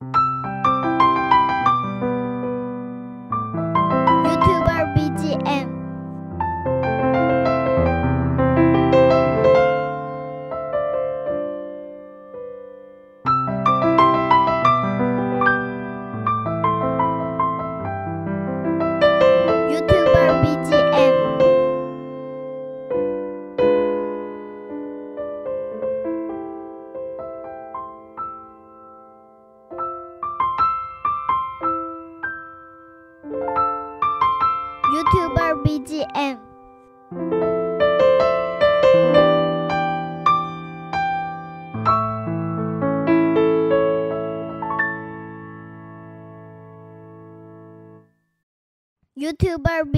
YouTuber YouTuber BGM YouTuber B